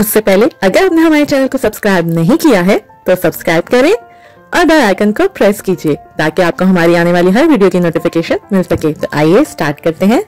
उससे पहले, अगर आपने हमारे चैनल को सब्सक्राइब नहीं किया है तो सब्सक्राइब करें और बेल आइकन को प्रेस कीजिए, ताकि आपको हमारी आने वाली हर वीडियो की नोटिफिकेशन मिल सके। तो आइए स्टार्ट करते हैं।